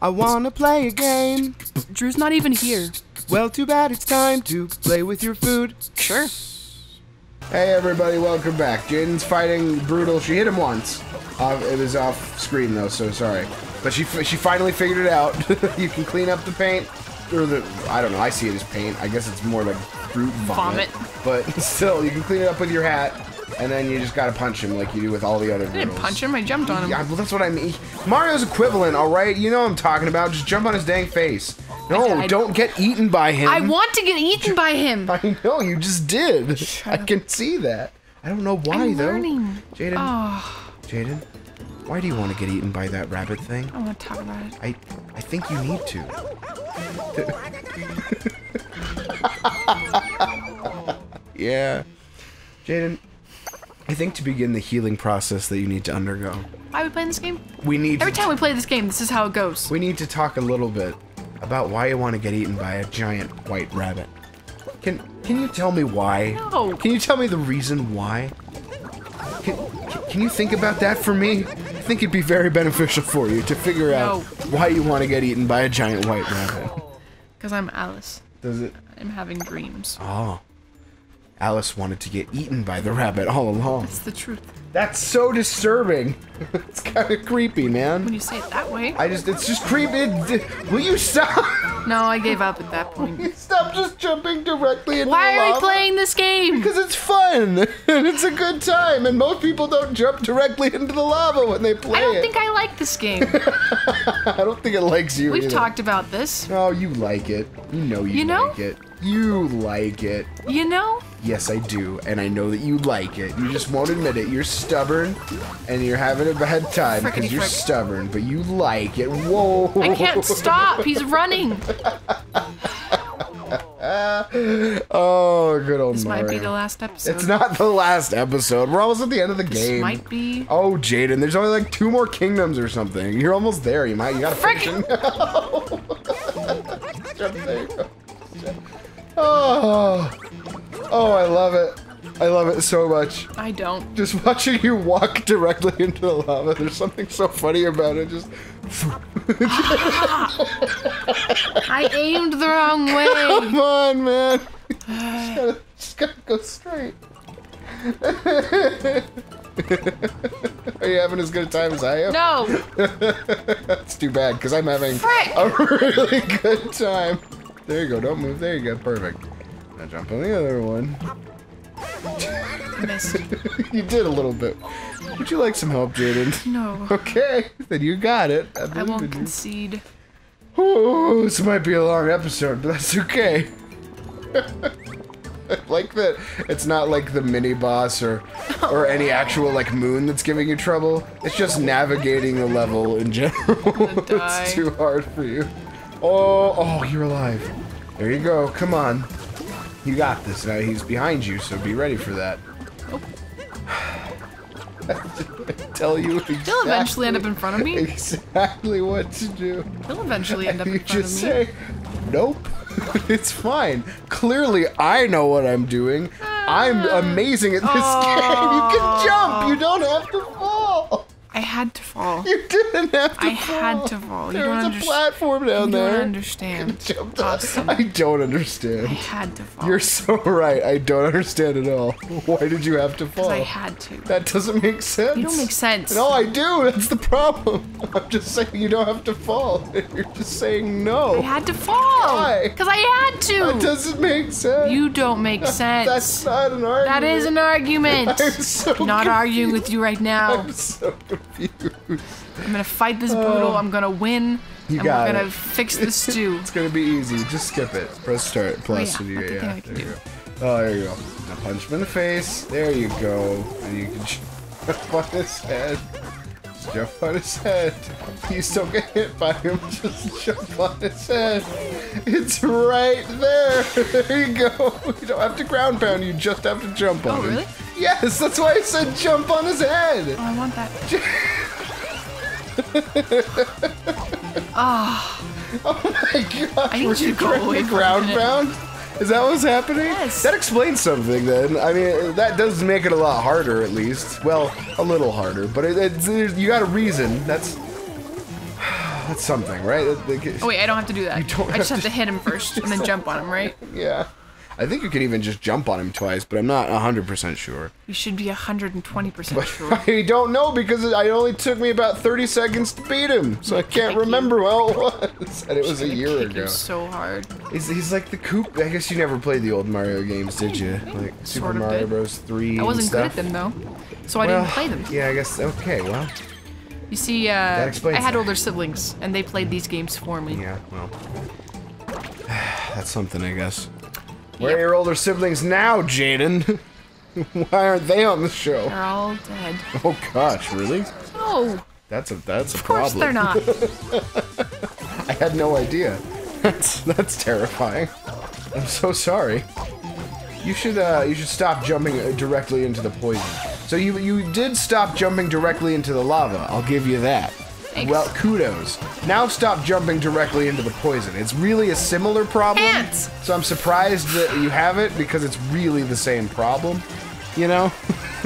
I wanna play a game. Drew's not even here. Well, too bad it's time to play with your food. Sure. Hey everybody, welcome back. Jaden's fighting Broodal. She hit him once. Uh, it was off screen though, so sorry. But she she finally figured it out. you can clean up the paint, or the I don't know. I see it as paint. I guess it's more like fruit vomit. Vomit. But still, you can clean it up with your hat, and then you just gotta punch him like you do with all the other. I didn't punch him, I jumped on him. Yeah, well, that's what I mean. Mario's equivalent, all right. You know what I'm talking about. Just jump on his dang face. No, I- I- don't get eaten by him. I want to get eaten by him. I know you just did. I up. can see that. I don't know why I'm though. learning. Jaden, Oh, Jaden, why do you want to get eaten by that rabbit thing? I want to talk about it. I, I think you need to. yeah, Jaden. I think to begin the healing process that you need to undergo, Why are we playing this game? we need Every time we play this game, this is how it goes. we need to talk a little bit about why you want to get eaten by a giant white rabbit. Can can you tell me why? No. Can you tell me the reason why? Can, can, can you think about that for me? I think it'd be very beneficial for you to figure out No. why you want to get eaten by a giant white rabbit. Because I'm Alice. Does it? I'm having dreams. Oh. Alice wanted to get eaten by the rabbit all along. It's the truth. That's so disturbing. it's kind of creepy, man. When you say it that way. I just, it's just creepy. Will you stop? No, I gave up at that point. Stop just jumping directly into the lava. Why the are we playing this game? Because it's fun and it's a good time, and most people don't jump directly into the lava when they play it. I don't it. think I like this game. I don't think it likes you. We've either. talked about this. Oh, you like it. You know you, You know? like it. You like it. You know? Yes, I do, and I know that you like it. You just won't admit it. You're stubborn, and you're having a bad time because you're frick. stubborn, but you like it. Whoa! I can't stop. He's running. Oh, good old This might be the last episode. It's not the last episode. We're almost at the end of the This game. might be. Oh, Jaden, there's only like two more kingdoms or something. You're almost there. You might. You gotta finish it. Jump, there you go. Oh, oh, I love it. I love it so much. I don't. Just watching you walk directly into the lava. There's something so funny about it. Just I aimed the wrong way. come on, man. just, gotta, just gotta go straight. Are you having as good a time as I am? No. That's too bad because I'm having Frick. a really good time. There you go. Don't move. There you go. Perfect. Now jump on the other one. Missed. you did a little bit. Would you like some help, Jaden? No. Okay, then you got it. I, I won't concede. Ooh, this might be a long episode, but that's okay. I like that it's not like the mini boss or or any actual like moon that's giving you trouble. It's just navigating the level in general. it's too hard for you. Oh, oh, you're alive. There you go. Come on. You got this. Now he's behind you, so be ready for that. Oh. Tell you exactly, He'll eventually end up in front of me. exactly what to do. He'll eventually end up You in front of me. You just say, nope. it's fine. Clearly, I know what I'm doing. I'm Ah. amazing at this game. You can jump. You don't have to fall. I had to fall. You didn't have to I fall. had to fall. You There don't was a platform down You there. I don't understand. Jumped Awesome. I don't I understand. had to fall. You're so right. I don't understand at all. Why did you have to fall? I had to. That doesn't make sense. You don't make sense. No, I do. That's the problem. I'm just saying you don't have to fall. You're just saying no. I had to fall. Why? Because I had to. That doesn't make sense. You don't make sense. That's not an argument. that is an argument. I'm so Not confused. arguing with you right now. I'm so confused. I'm gonna fight this Broodal. I'm gonna win. You and got we're gonna it. fix the stew. It's gonna be easy. Just skip it. Press start. Oh, plus. Oh, yeah. you- That's the thing I yeah, there you go. Oh, there you go. Now punch him in the face. There you go. And you can jump on his head. Just jump on his head. Please don't get hit by him. Just jump on his head. It's right there. There you go. You don't have to ground pound. You just have to jump oh, on Oh, him. really? Yes, that's why I said jump on his head. Oh, I want that. Ah, Oh my gosh, I were you to go away to for a ground pound? Is that what's happening? Yes. That explains something then. I mean, that does make it a lot harder at least. Well, a little harder, but it, there's- you got a reason. That's. that's something, right? Oh wait, I don't have to do that. I just have have to hit him first and then jump on him, right? Yeah. I think you could even just jump on him twice, but I'm not 100% sure. You should be 120% sure. I don't know because it only took me about 30 seconds to beat him, so I can't remember how it was. And it was a year ago. so hard. He's, he's like the coop. I guess you never played the old Mario games, did you? Like Super Sort of Mario did. Bros. 3 I wasn't good at them though, so I Well, didn't play them. Yeah, I guess. Okay, well, You see, uh, I had older siblings, and they played these games for me. yeah, well. That's something, I guess. Where Yep. are your older siblings now, Jaden? Why aren't they on the show? They're all dead. Oh gosh, really? Oh, That's a that's a problem. of course problem. they're not. I had no idea. That's that's terrifying. I'm so sorry. You should uh you should stop jumping uh, directly into the poison. So you you did stop jumping directly into the lava. I'll give you that. Thanks. Well, kudos. Now stop jumping directly into the poison. It's really a similar problem. Ants! So I'm surprised that you have it because it's really the same problem. You know?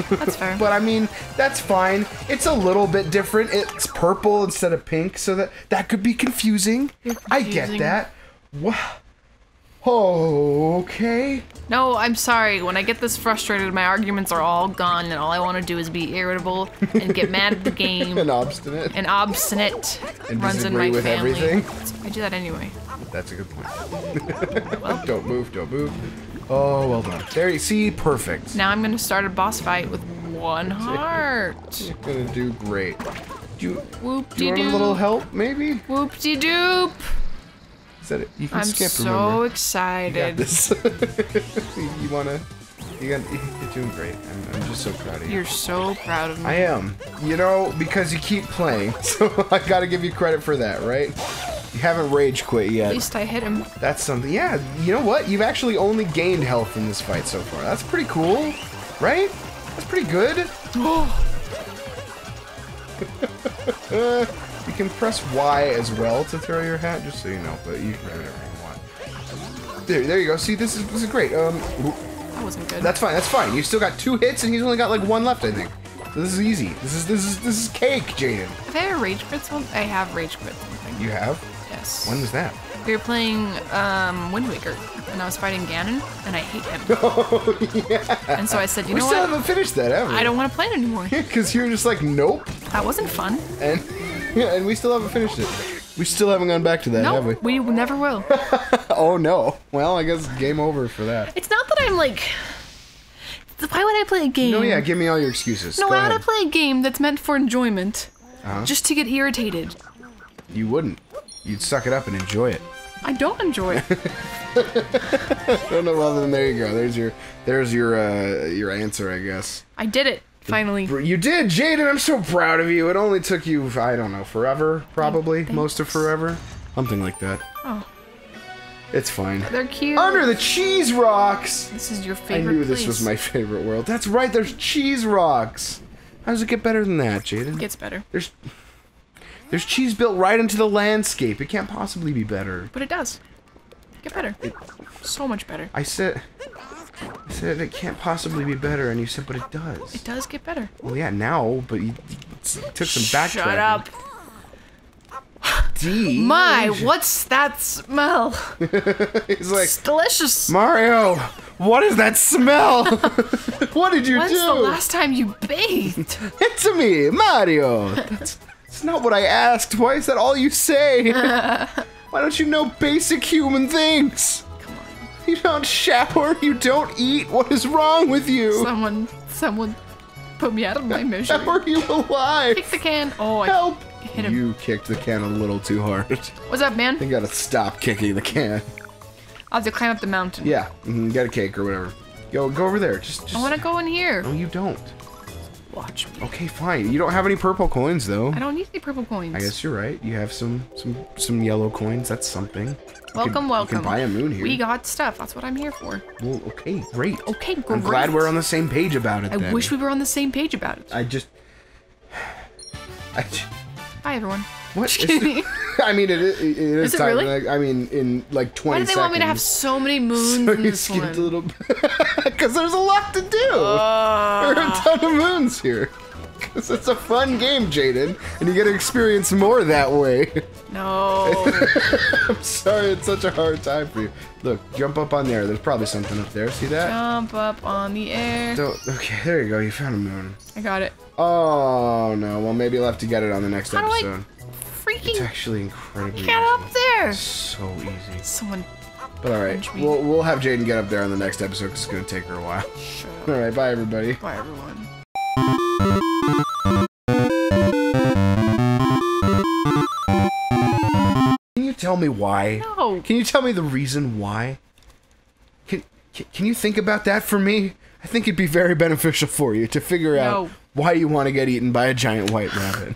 That's fair. But I mean, that's fine. It's a little bit different. It's purple instead of pink, so that that could be confusing. You're I get that. Wow. Oh, okay. No, I'm sorry. When I get this frustrated, my arguments are all gone, and all I want to do is be irritable and get mad at the game And obstinate. and obstinate And runs in my with family. everything. I do that anyway. That's a good point. don't move, don't move. Oh, well done. There you see, perfect. Now I'm gonna start a boss fight with one heart. You're gonna do great. Do you, Whoop do de you want a little help, maybe? Whoop de doop. Is that it? You can I'm skip, so remember. You got excited. this. you, you wanna... You got, you're doing great. I'm, I'm just so proud of you. You're so proud of me. I am. You know, because you keep playing, so I gotta give you credit for that, right? You haven't rage quit yet. At least I hit him. That's something. Yeah, you know what? You've actually only gained health in this fight so far. That's pretty cool, right? That's pretty good. Uh, You can press Y as well to throw your hat, just so you know, but you can do whatever you want. There, there you go. See, this is this is great. Um, That wasn't good. that's fine. That's fine. You still got two hits, and he's only got like one left, I think. So this is easy. This is this is this is cake, Jaden. Have I ever rage quit something? I have rage quit something. You have? Yes. When was that? We were playing um, Wind Waker, and I was fighting Ganon, and I hate him. Oh yeah. And so I said, you We know still haven't finished that, we? I don't want to play it anymore. Yeah, Because you're just like, nope, That wasn't fun. and yeah, and we still haven't finished it. We still haven't gone back to that, No, have we? we never will. Oh no. Well, I guess game over for that. It's not that I'm like. Why would I play a game? No, yeah, give me all your excuses. No, Go why would I play a game that's meant for enjoyment? Uh-huh. Just to get irritated. You wouldn't. You'd suck it up and enjoy it. I don't enjoy it. Oh no, well then there you go. There's your there's your uh your answer, I guess. I did it, finally. You did, Jaden. I'm so proud of you. It only took you, I don't know, forever, probably, Thanks. most of forever, something like that. Oh, It's fine. they're cute. Under the cheese rocks. This is your favorite. I favorite knew this was my favorite world. That's right. There's cheese rocks. How does it get better than that, Jaden? Gets better. There's there's cheese built right into the landscape. It can't possibly be better. But it does. Get better. So much better. I said I said it can't possibly be better, and you said, but it does. It does get better. Well, yeah, now, but you, took some backtracking. Shut up. D. My, what's that smell? He's like It's delicious. Mario. What is that smell? what did you When's do? the last time you bathed? It's me, Mario. That's, that's not what I asked. Why is that all you say? Why don't you know basic human things? Come on. You don't shower, you don't eat. What is wrong with you? Someone, someone put me out of my misery. How are you alive? Kick the can. Oh, I Help! hit him. You kicked the can a little too hard. What's up, man? You gotta stop kicking the can. I'll have to climb up the mountain. Yeah, mhm, get a cake or whatever. Go, go over there. Just, just. I want to go in here. No, you don't. Watch me. Okay, fine. You don't have any purple coins though. I don't need any purple coins. I guess you're right. You have some, some, some yellow coins. That's something. You Welcome, can- welcome. You can buy a moon here. We got stuff. That's what I'm here for. Well, okay, great. Okay, great. I'm glad we're on the same page about it. I then. wish we were on the same page about it. I just. I. j- Bye, everyone. What? Just kidding. I mean, it, it, it is, Is it time. really? Like, I mean, in like 20 seconds. Why do they want me to have so many moons So you this skipped one? a little bit. Because there's a lot to do. there are a Uh, ton of moons here. Because it's a fun game, Jaden, and you get to experience more that way. No. I'm sorry, it's such a hard time for you. Look, jump up on there. There's probably something up there. See that? Jump up on the air. Don't, okay, there you go. You found a moon. I got it. Oh no. Well, maybe you'll have to get it on the next How do I episode. It's freaking actually incredibly get up there? So easy. Someone. But all right, we'll we'll have Jaden get up there on the next episode because it's gonna take her a while. Up. All right, bye everybody. Bye, everyone. Can you tell me why? No. Can you tell me the reason why? Can, can you think about that for me? I think it'd be very beneficial for you to figure out No. why you want to get eaten by a giant white rabbit.